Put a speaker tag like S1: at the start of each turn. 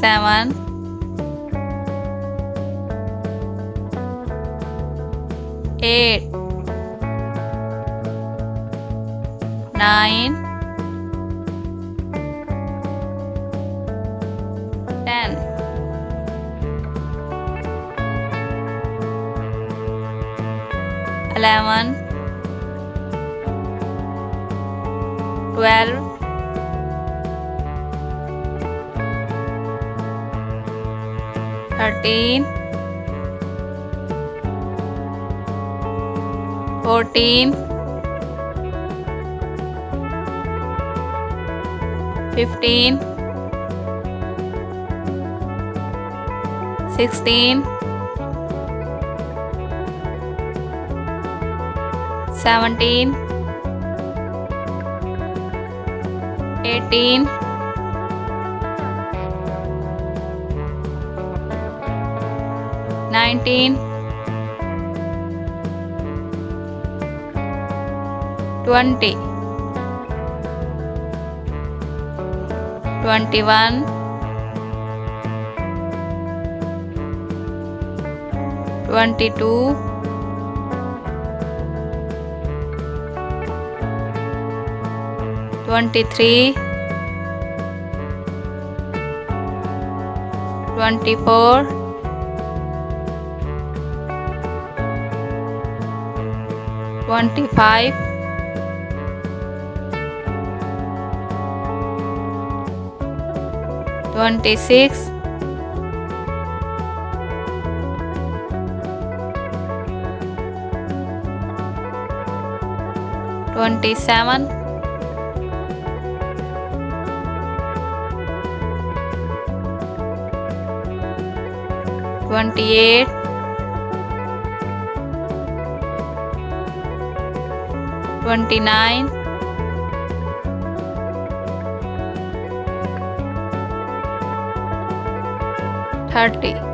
S1: seven eight. Nine. Ten. Eleven. Twelve thirteen fourteen. Fifteen. Sixteen. Seventeen 19 20 21 22 23 24 twenty-five. Twenty-six. Twenty-seven. Twenty-eight twenty-nine. Thirty